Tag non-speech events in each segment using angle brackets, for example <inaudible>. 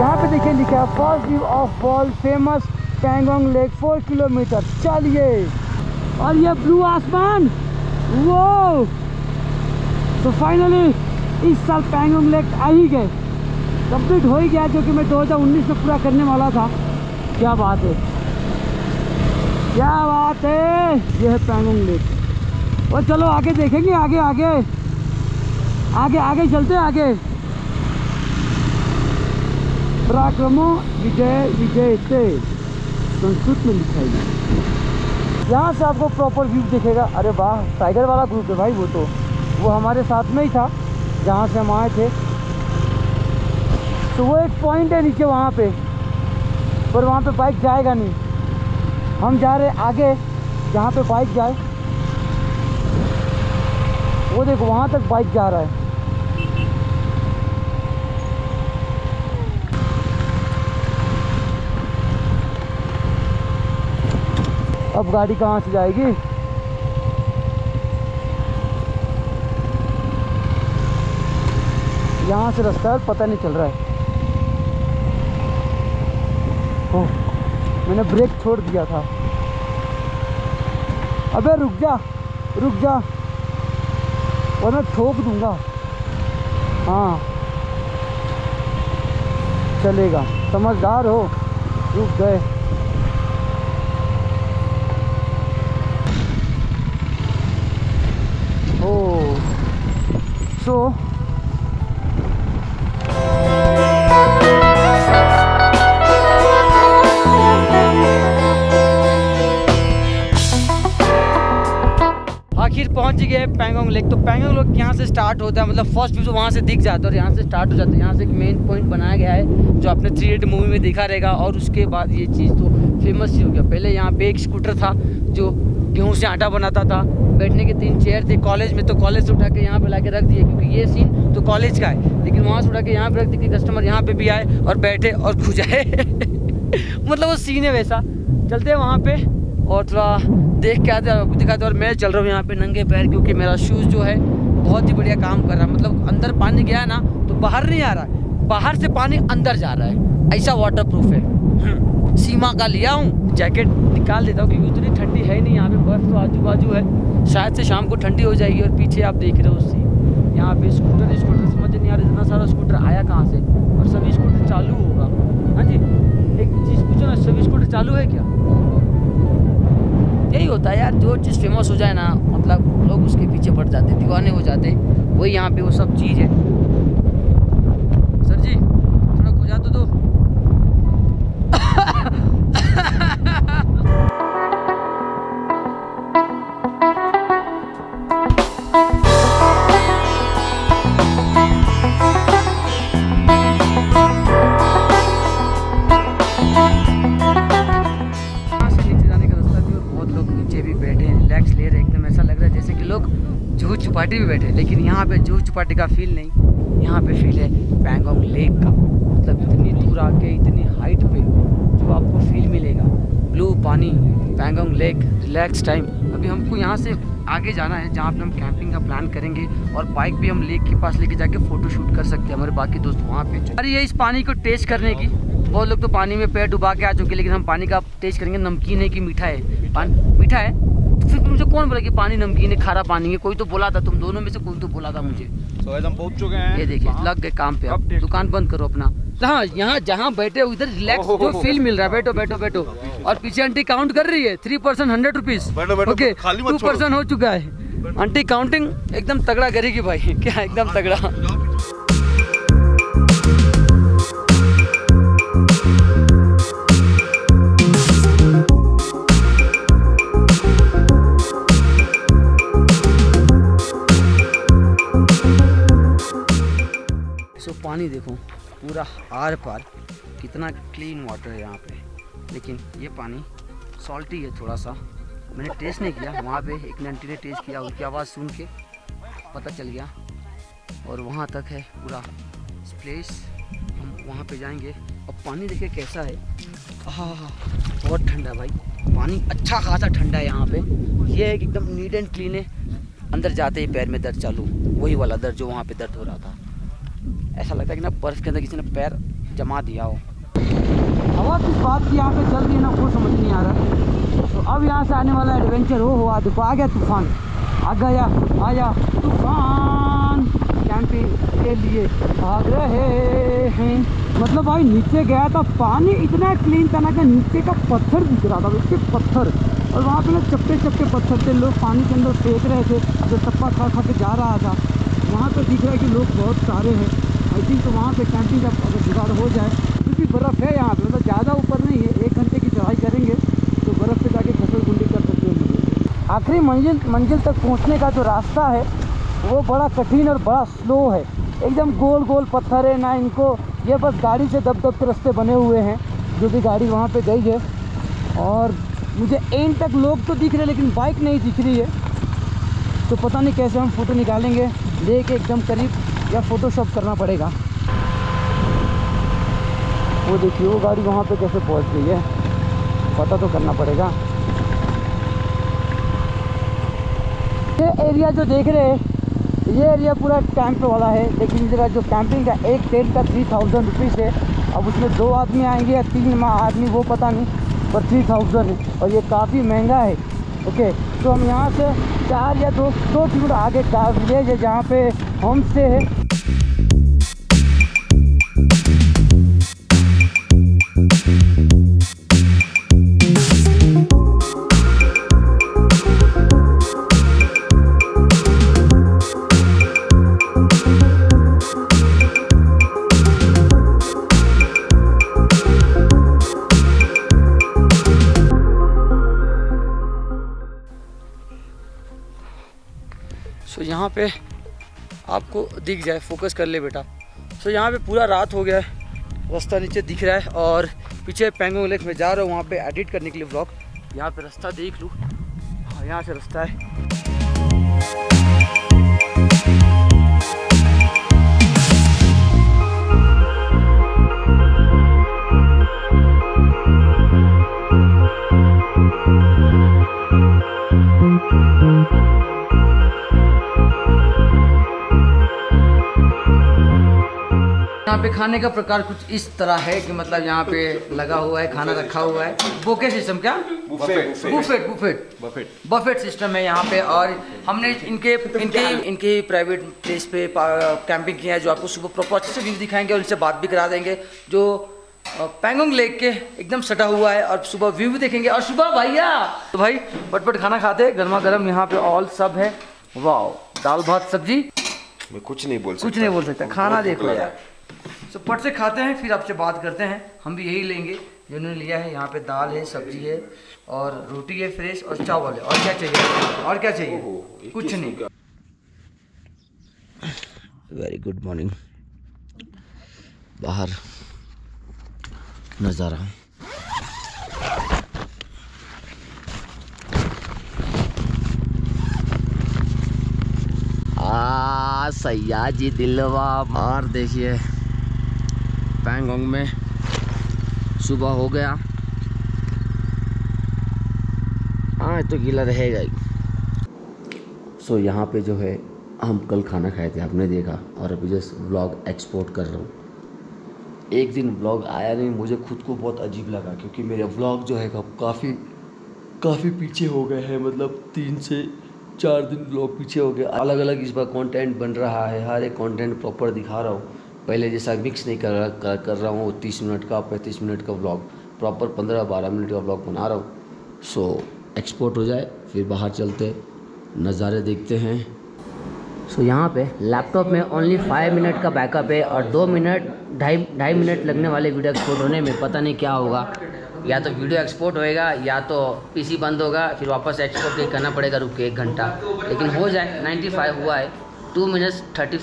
यहाँ पे देखिए लिखा है first view of ball famous Pangong lake four kilometre चलिए। और ये ब्लू आसमान। वो तो फाइनली इस साल पैंगोंग लेक आ ही गए। कंप्लीट हो ही गया, जो कि मैं 2019 में पूरा करने वाला था। क्या बात है। क्या बात है। ये है पैंगोंग लेक और चलो, आगे देखेंगे, आगे आगे। आगे आगे चलते आगे। पराक्रमो विजय विजय से संस्कृत में लिखा है। यहाँ से आपको प्रॉपर व्यू दिखेगा। अरे वाह टाइगर वाला ग्रुप है भाई वो तो। वो हमारे साथ में ही था, जहाँ से हम आए थे। तो वो एक पॉइंट है नीचे वहाँ पे, पर वहाँ पे बाइक जाएगा नहीं। हम जा रहे आगे, जहाँ पे बाइक जाए। वो देखो, वहाँ तक बाइक जा रहा है। अब गाड़ी कहाँ से जाएगी? यहाँ से रास्ता है, पता नहीं चल रहा है। ओह मैंने ब्रेक छोड़ दिया था। अबे रुक जा रुक जा। वरना ठोक दूँगा। हाँ। चलेगा। समझदार हो। रुक गए। 说 स्टार्ट होता है मतलब फ़र्स्ट व्यू तो वहाँ से दिख जाता है और यहाँ से स्टार्ट हो जाता है। यहाँ से एक मेन पॉइंट बनाया गया है, जो आपने थ्री एड मूवी में देखा रहेगा और उसके बाद ये चीज़ तो फ़ेमस ही हो गया। पहले यहाँ पे एक स्कूटर था, जो गेहूँ से आटा बनाता था। बैठने के तीन चेयर थे कॉलेज में तो कॉलेज से उठा के यहाँ पे ला के रख दिए, क्योंकि ये सीन तो कॉलेज का है। लेकिन वहाँ से उठा के यहाँ पे रख दिए कि कस्टमर यहाँ पे भी आए और बैठे और <laughs> खो जाए मतलब वो सीन है वैसा। चलते हैं वहाँ पे और थोड़ा देख के आते दिखाते और मैं चल रहा हूँ यहाँ पे नंगे पैर, क्योंकि मेरा शूज़ जो है बहुत ही बढ़िया काम कर रहा है। मतलब अंदर पानी गया ना तो बाहर नहीं आ रहा है। बाहर से पानी अंदर जा रहा है। ऐसा वाटर प्रूफ है। सीमा का लिया हूँ जैकेट निकाल देता हूँ, क्योंकि उतनी ठंडी है नहीं, यहाँ पे बर्फ़ तो आजू बाजू है। शायद से शाम को ठंडी हो जाएगी और पीछे आप देख रहे हो उससे यहाँ पे स्कूटर स्कूटर समझ नहीं आ रहा इतना सारा स्कूटर आया कहाँ से? और सभी स्कूटर चालू होगा। हाँ जी, एक चीज़ पूछो ना, सभी स्कूटर चालू है क्या? यही होता है यार, जो चीज़ फ़ेमस हो जाए ना मतलब लोग उसके पीछे पड़ जाते दीवाने हो जाते वही यहाँ पे वो सब चीज़ है। सर जी, थोड़ा खुजा तो दो। पे जूह चुपाटी का फील नहीं। यहाँ पे फील है पैंगोंग लेक का। मतलब इतनी दूर आके, इतनी हाइट पे जो आपको फील मिलेगा। ब्लू पानी पैंगोंग लेक रिलैक्स टाइम अभी हमको यहाँ से आगे जाना है, जहाँ पे हम कैंपिंग का प्लान करेंगे और बाइक भी हम लेक के पास लेके जाके फ़ोटो शूट कर सकते हैं, हमारे बाकी दोस्त वहाँ पे। अरे ये इस पानी को टेस्ट करने की। बहुत लोग तो पानी में पैर डुबा के आ चुके लेकिन हम पानी का टेस्ट करेंगे, नमकीन है कि मीठा है? पानी मीठा है? फिर मुझे कौन बोला कि पानी नमकीन है खारा पानी है? कोई तो बोला था तुम दोनों में से कोई तो बोला था मुझे। तो हम पहुँच चुके हैं ये देखिए लग गए काम पे अब। दुकान बंद करो अपना। हाँ यहाँ जहाँ बैठे हो इधर रिलैक्स जो फील मिल रहा है बैठो बैठो बैठो। और पीछे आंटी काउंट कर रही है three percent hundred rupees okay two percent हो चुका है। आंटी काउंटिंग एकदम तगड़ा करेगी भाई। <laughs> क्या एकदम तगड़ा। देखो, पूरा आर पार। कितना क्लीन वाटर है यहाँ पे। लेकिन ये पानी सॉल्टी है थोड़ा सा मैंने टेस्ट नहीं किया। वहाँ पे एक नंटी ने टेस्ट किया उसकी आवाज़ सुन के पता चल गया। और वहाँ तक है पूरा प्लेस हम वहाँ पे जाएँगे। और पानी देखिए कैसा है। आहा, बहुत ठंडा है भाई। पानी अच्छा खासा ठंडा है यहाँ पे। ये है कि एकदम नीट एंड क्लीन है। अंदर जाते ही पैर में दर्द चालू। वही वाला दर्द जो वहाँ पे दर्द हो रहा था। ऐसा लगता है कि ना बर्फ़ के अंदर किसी ने पैर जमा दिया हो। हवा किस बात की यहाँ पे चल रही है ना वो समझ नहीं आ रहा। तो अब यहाँ से आने वाला एडवेंचर हो हुआ, देखो, आ गया तूफ़ान। आ गया आया तूफ़ान। कैंपिंग के लिए भाग रहे हैं। मतलब भाई, नीचे गया था, पानी इतना क्लीन था ना कि नीचे का पत्थर दिख रहा था, उसके पत्थर। और वहाँ पे ना चप्पे चप्पे पत्थर थे, लोग पानी के अंदर फेंक रहे थे, जो टप्पा खा खा के जा रहा था। वहाँ पे दिख रहा है कि लोग बहुत सारे हैं। आई थिंक तो वहाँ पे कैंपिंग का अगर जुगाड़ हो जाए, क्योंकि बर्फ़ है यहाँ पे मतलब ज़्यादा ऊपर नहीं है, एक घंटे की चढ़ाई करेंगे तो बर्फ़ पे जाके फ़सल गुंडी कर सकते हैं। आखिरी मंजिल मंजिल तक पहुँचने का जो रास्ता है, वो बड़ा कठिन और बड़ा स्लो है। एकदम गोल गोल पत्थर है ना इनको, ये बस गाड़ी से दब दब के रास्ते बने हुए हैं, जो भी गाड़ी वहाँ पर गई है। और मुझे एंड तक लोग तो दिख रहे लेकिन बाइक नहीं दिख रही है। तो पता नहीं कैसे हम फ़ोटो निकालेंगे। लेके एकदम करीब या फ़ोटोशॉप करना पड़ेगा। वो देखिए, वो गाड़ी वहाँ पे कैसे पहुँच गई है। पता तो करना पड़ेगा। ये एरिया जो देख रहे हैं, ये एरिया पूरा कैंप वाला है। लेकिन जगह जो कैंपिंग का एक टेंट का थ्री थाउज़ेंड रुपीज़ है। अब उसमें दो आदमी आएँगे या तीन आदमी, वो पता नहीं, पर थ्री थाउज़ेंड और ये काफ़ी महँगा है। ओके तो हम यहाँ से चार या दो दो किलोमीटर आगे का विलेज है जहाँ पे होम स्टे है। सो यहाँ पे आपको दिख जाए फोकस कर ले बेटा। सो यहाँ पे पूरा रात हो गया है, रास्ता नीचे दिख रहा है और पीछे पेंगोंग लेक में जा रहा हूँ, वहाँ पे एडिट करने के लिए ब्लॉग यहाँ पे रास्ता देख लूँ। हाँ यहाँ से रास्ता है। यहाँ पे खाने का प्रकार कुछ इस तरह है कि मतलब यहाँ पे लगा हुआ है खाना रखा हुआ है। बोके सिस्टम क्या? Buffet buffet buffet buffet system है यहाँ पे और हमने इनके इनके इनके प्राइवेट प्लेस पे कैंपिंग किया है जो आपको सुबह प्रॉपर अच्छे से व्यू दिखाएँगे और इनसे बात भी करा देंगे जो पैंगोंग लेक के एकदम सटा हुआ है और सुबह व्यू भी देखेंगे। और सुबह भैया तो भाई पटपट खाना खाते हैं। गर्मा गर्म यहाँ पे ऑल सब है। वाह दाल भात सब्ज़ी? मैं कुछ नहीं बोल सकता कुछ नहीं बोल सकता। खाना देखो यार। तो पट से खाते हैं फिर आपसे बात करते हैं। हम भी यही लेंगे। जिन्होंने लिया है यहाँ पे दाल है सब्ज़ी है और रोटी है फ्रेश और चावल है। और क्या चाहिए? और क्या चाहिए? कुछ नहीं। वेरी गुड मॉर्निंग बाहर नज़ारा आ सैया जी दिलवा मार देखिए। पैंगोंग में सुबह हो गया। हाँ तो गीला रहेगा ही। सो so, यहाँ पे जो है हम कल खाना खाए थे आपने देखा और अभी जस्ट व्लॉग एक्सपोर्ट कर रहा हूँ। एक दिन व्लॉग आया नहीं मुझे खुद को बहुत अजीब लगा क्योंकि मेरे व्लॉग जो है काफ़ी काफ़ी पीछे हो गए हैं मतलब तीन से चार दिन ब्लॉग पीछे हो गया अलग अलग इस बार कंटेंट बन रहा है हर एक कंटेंट प्रॉपर दिखा रहा हूँ। पहले जैसा मिक्स नहीं कर रहा कर, कर रहा हूँ तीस मिनट का पैंतीस मिनट का ब्लॉग प्रॉपर पंद्रह बारह मिनट का ब्लॉग बना रहा हूँ। सो एक्सपोर्ट हो जाए फिर बाहर चलते नज़ारे देखते हैं। सो so, यहाँ पे लैपटॉप में ओनली फाइव मिनट का बैकअप है और दो मिनट ढाई ढाई मिनट लगने वाले वीडियो एक्सपोर्ट होने में पता नहीं क्या होगा। या तो वीडियो एक्सपोर्ट होएगा या तो पीसी बंद होगा फिर वापस एक्सपोर्ट करना पड़ेगा रुक के एक घंटा। लेकिन हो जाए 95 हुआ है two minutes thirty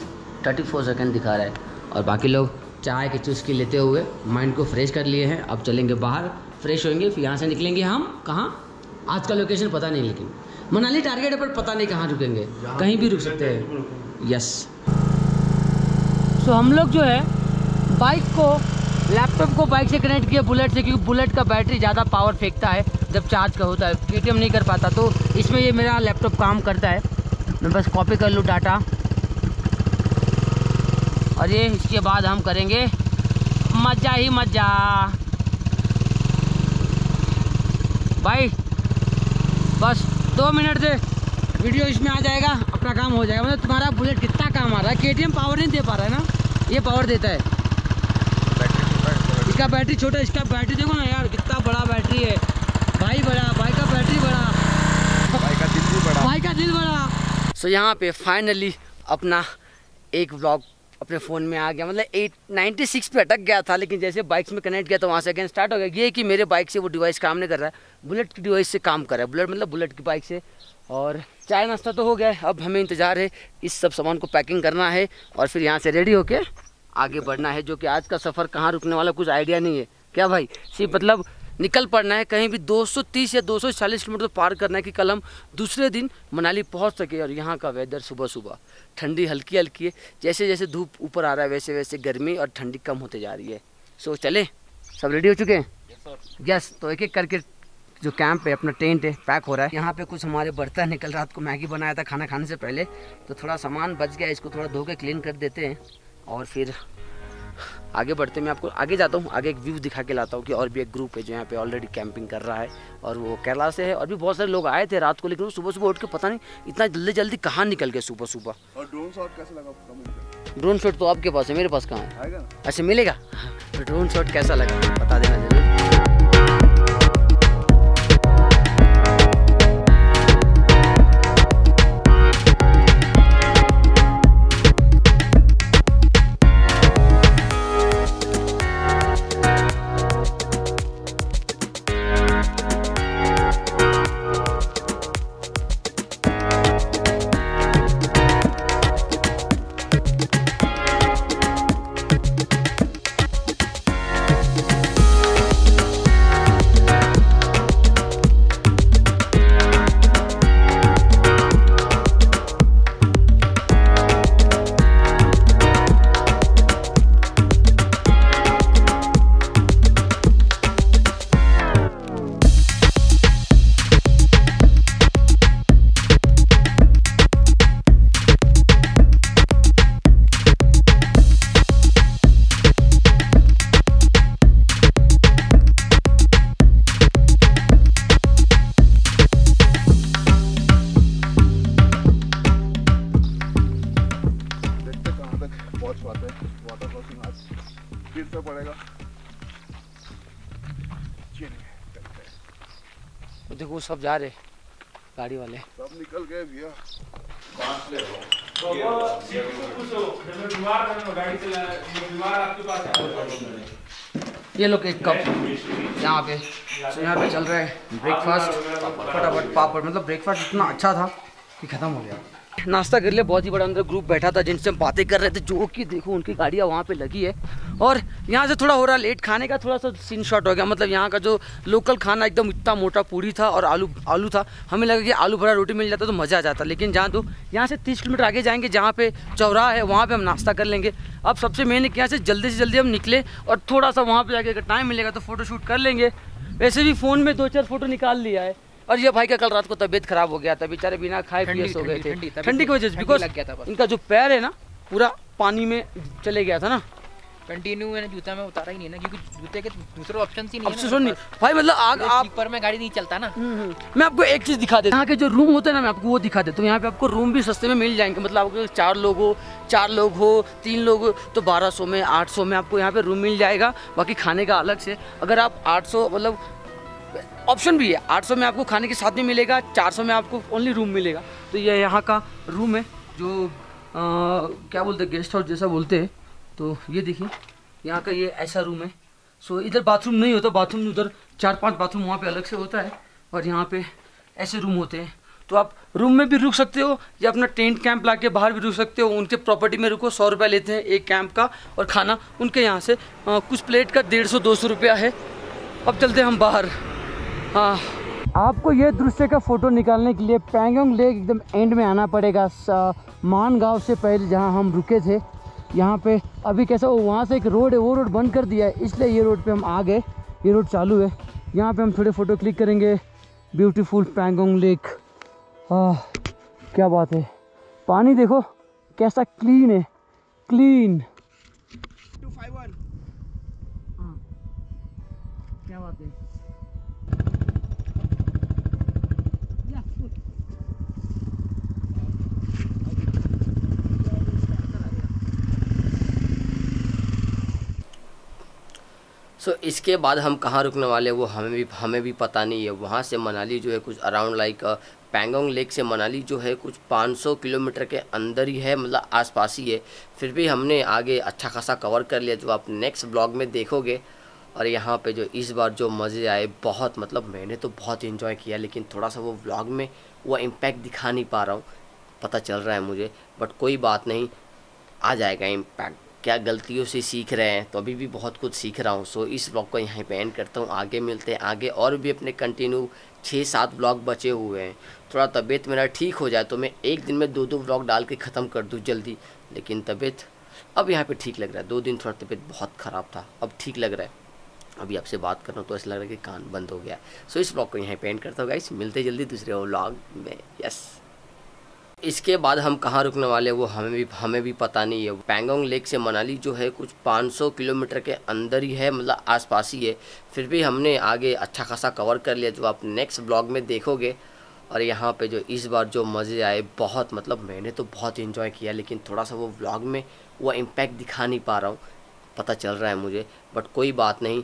thirty four second दिखा रहा है। और बाकी लोग चाय की चुस्की लेते हुए माइंड को फ्रेश कर लिए हैं। अब चलेंगे बाहर फ्रेश होंगे फिर यहाँ से निकलेंगे हम। कहाँ? आज का लोकेशन पता नहीं लेकिन मनाली टारगेट है पर पता नहीं कहाँ रुकेंगे। कहीं भी रुक सकते हैं। यस सो हम लोग जो है बाइक को लैपटॉप को बाइक से कनेक्ट किया बुलेट से क्योंकि बुलेट का बैटरी ज़्यादा पावर फेंकता है। जब चार्ज का होता है के नहीं कर पाता तो इसमें ये मेरा लैपटॉप काम करता है। मैं बस कॉपी कर लूँ डाटा और ये इसके बाद हम करेंगे मज़ा ही मज़ा भाई बस दो मिनट से वीडियो इसमें आ जाएगा अपना काम हो जाएगा। मतलब तुम्हारा बुलेट कितना काम आ रहा है? के पावर नहीं दे पा रहा है ना? ये पावर देता है। इसका बैटरी छोटा इसका बैटरी देखो ना यार कितना बड़ा बैटरी है। भाई बड़ा भाई का बैटरी बड़ा। भाई का दिल भी बड़ा। भाई का दिल बड़ा। सो so, यहाँ पे फाइनली अपना एक व्लॉग अपने फ़ोन में आ गया। मतलब एट नाइन्टी सिक्स पे अटक गया था, लेकिन जैसे बाइक्स में कनेक्ट किया तो वहाँ से अगेन स्टार्ट हो गया। ये कि मेरे बाइक से वो डिवाइस काम नहीं कर रहा है। बुलेट की डिवाइस से काम कर रहा है। बुलेट मतलब बुलेट की बाइक से। और चाय नाश्ता तो हो गया है। अब हमें इंतज़ार है। इस सब सामान को पैकिंग करना है और फिर यहाँ से रेडी होके आगे बढ़ना है, जो कि आज का सफ़र कहाँ रुकने वाला कुछ आइडिया नहीं है। क्या भाई? सिर्फ़ मतलब निकल पड़ना है कहीं भी 230 या 240 किलोमीटर पार करना है कि कल हम दूसरे दिन मनाली पहुँच सके और यहाँ का वेदर सुबह सुबह ठंडी हल्की हल्की है जैसे जैसे धूप ऊपर आ रहा है वैसे वैसे गर्मी और ठंडी कम होते जा रही है। सो चले सब रेडी हो चुके हैं? यस तो एक एक करके जो कैंप है अपना टेंट है पैक हो रहा है। यहाँ पे कुछ हमारे बर्तन है कल रात को मैगी बनाया था खाना खाने से पहले। तो थोड़ा सामान बच गया इसको थोड़ा धो के क्लीन कर देते हैं और फिर आगे बढ़ते मैं आपको आगे जाता हूँ आगे एक व्यू दिखा के लाता हूँ कि और भी एक ग्रुप है जो यहाँ पे ऑलरेडी कैंपिंग कर रहा है और वो केरला से है और भी बहुत सारे लोग आए थे रात को लेकिन सुबह सुबह उठ के पता नहीं इतना जल्दी जल्दी कहाँ निकल गए सुबह सुबह। और ड्रोन शॉट कैसा लगा ड्रोन शॉट तो आपके पास है मेरे पास कहाँ है? अच्छा मिलेगा? तो ड्रोन शॉट कैसा लगा? बता देना ज़रूर। देखो सब जा रहे गाड़ी वाले। सब निकल गए भैया ये लोग एक कप, यहाँ पे तो यहाँ पे चल रहा है। ब्रेकफास्ट फटाफट पापड़ मतलब ब्रेकफास्ट इतना अच्छा था कि ख़त्म हो गया। नाश्ता कर लिया, बहुत ही बड़ा अंदर ग्रुप बैठा था जिनसे हम बातें कर रहे थे, जो कि देखो उनकी गाड़ियाँ वहाँ पे लगी है। और यहाँ से थोड़ा हो रहा लेट खाने का, थोड़ा सा सीन शॉट हो गया। मतलब यहाँ का जो लोकल खाना एकदम इतना मोटा पूरी था और आलू आलू था। हमें लगा कि आलू भरा रोटी मिल जाता तो मज़ा आ जाता, लेकिन जहाँ तो यहाँ से तीस किलोमीटर आगे जाएँगे, जहाँ पे चौराहा है, वहाँ पर हम नाश्ता कर लेंगे। अब सबसे मेन है कि यहाँ से जल्दी से जल्दी हम निकले और थोड़ा सा वहाँ पर जाके अगर टाइम मिलेगा तो फ़ोटो शूट कर लेंगे। वैसे भी फ़ोन में दो चार फ़ोटो निकाल लिया है। और ये भाई का कल रात को तबीयत खराब हो गया था बेचारे बिना खाए पिए सो गए थे। ठंडी की वजह से बिकॉज़ इनका जो पैर है ना पूरा पानी में चले गया था ना। कंटिन्यू मैंने जूता में उतारा ही नहीं ना क्योंकि जूते के दूसरे ऑप्शन ही नहीं है सुन भाई मतलब आग आप स्लीपर में गाड़ी नहीं चलता ना। हम्म, हम्म। मैं आपको एक चीज़ दिखा देता यहाँ के जो रूम होते हैं ना मैं आपको वो दिखा देता हूँ। यहाँ पे आपको रूम भी सस्ते में मिल जाएँगे। मतलब आपको चार लोग हो चार लोग हो तीन लोग हो तो बारह सौ में आठ सौ में आपको यहाँ पे रूम मिल जाएगा। बाकी खाने का अलग से अगर आप आठ सौ मतलब ऑप्शन भी है। आठ सौ में आपको खाने के साथ भी मिलेगा चार सौ में आपको ओनली रूम मिलेगा। तो ये यहाँ का रूम है जो आ, क्या बोलते गेस्ट हाउस जैसा बोलते हैं। तो ये देखिए यहाँ का ये ऐसा रूम है। सो इधर बाथरूम नहीं होता बाथरूम उधर चार पाँच बाथरूम वहाँ पे अलग से होता है और यहाँ पे ऐसे रूम होते हैं। तो आप रूम में भी रुक सकते हो या अपना टेंट कैंप ला के बाहर भी रुक सकते हो उनके प्रॉपर्टी में रुको सौ रुपये लेते हैं एक कैंप का और खाना उनके यहाँ से आ, कुछ प्लेट का डेढ़ सौ दो सौ रुपया है। अब चलते हैं हम बाहर। आपको ये दृश्य का फ़ोटो निकालने के लिए पैंगोंग लेक एकदम एंड में आना पड़ेगा। मान गाँव से पहले जहाँ हम रुके थे यहाँ पे अभी कैसा वो वहाँ से एक रोड है वो रोड बंद कर दिया है इसलिए ये रोड पे हम आ गए। ये रोड चालू है। यहाँ पे हम थोड़े फ़ोटो क्लिक करेंगे। Beautiful Pangong lake. आह क्या बात है। पानी देखो कैसा क्लीन है। क्लीन क्या बात है। सो so, इसके बाद हम कहाँ रुकने वाले वो हमें भी हमें भी पता नहीं है। वहाँ से मनाली जो है कुछ अराउंड लाइक पैंगोंग लेक से मनाली जो है कुछ 500 किलोमीटर के अंदर ही है मतलब आसपास ही है। फिर भी हमने आगे अच्छा खासा कवर कर लिया। जो आप नेक्स्ट ब्लॉग में देखोगे और यहाँ पे जो इस बार जो मज़े आए बहुत मतलब मैंने तो बहुत इन्जॉय किया लेकिन थोड़ा सा वो ब्लॉग में वो इम्पैक्ट दिखा नहीं पा रहा हूँ। पता चल रहा है मुझे बट कोई बात नहीं आ जाएगा इम्पैक्ट क्या गलतियों से सीख रहे हैं तो अभी भी बहुत कुछ सीख रहा हूँ। सो इस ब्लॉग को यहीं पे एंड करता हूँ। आगे मिलते हैं। आगे और भी अपने कंटिन्यू छः सात ब्लॉग बचे हुए हैं। थोड़ा तबीयत मेरा ठीक हो जाए तो मैं एक दिन में दो दो ब्लॉग डाल के ख़त्म कर दूँ जल्दी। लेकिन तबीयत अब यहाँ पे ठीक लग रहा है। दो दिन थोड़ा तबीयत बहुत ख़राब था। अब ठीक लग रहा है। अभी आपसे बात कर रहा हूँ तो ऐसा लग रहा है कि कान बंद हो गया सो इस ब्लॉग को यहाँ पे एंड करता हूँ गाइस मिलते जल्दी दूसरे व्लॉग में। यस इसके बाद हम कहाँ रुकने वाले वो हमें भी हमें भी पता नहीं है। पैंगोंग लेक से मनाली जो है, कुछ 500 किलोमीटर के अंदर ही है मतलब आसपास ही है। फिर भी हमने आगे अच्छा खासा कवर कर लिया, जो आप नेक्स्ट ब्लॉग में देखोगे। और यहाँ पे जो इस बार जो मज़े आए, बहुत मतलब मैंने तो बहुत इन्जॉय किया, लेकिन थोड़ा सा वो ब्लॉग में वो इम्पैक्ट दिखा नहीं पा रहा हूँ। पता चल रहा है मुझे बट कोई बात नहीं,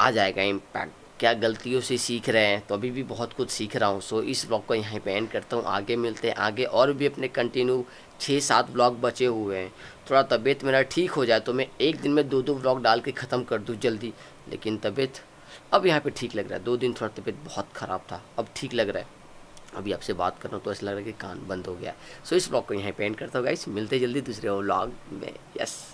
आ जाएगा इम्पैक्ट क्या गलतियों से सीख रहे हैं तो अभी भी बहुत कुछ सीख रहा हूँ। सो इस ब्लॉग को यहाँ पे एंड करता हूँ। आगे मिलते हैं। आगे और भी अपने कंटिन्यू छः सात ब्लॉग बचे हुए हैं। थोड़ा तबीयत मेरा ठीक हो जाए तो मैं एक दिन में दो दो ब्लॉग डाल के ख़त्म कर दूँ जल्दी। लेकिन तबीयत अब यहाँ पे ठीक लग रहा है। दो दिन थोड़ा तबीयत बहुत ख़राब था। अब ठीक लग रहा है। अभी आपसे बात कर रहा हूँ तो ऐसा लग रहा है कि कान बंद हो गया सो इस ब्लॉग को यहाँ पे एंड करता हूँ गाइस मिलते जल्दी दूसरे व्लॉग में। यस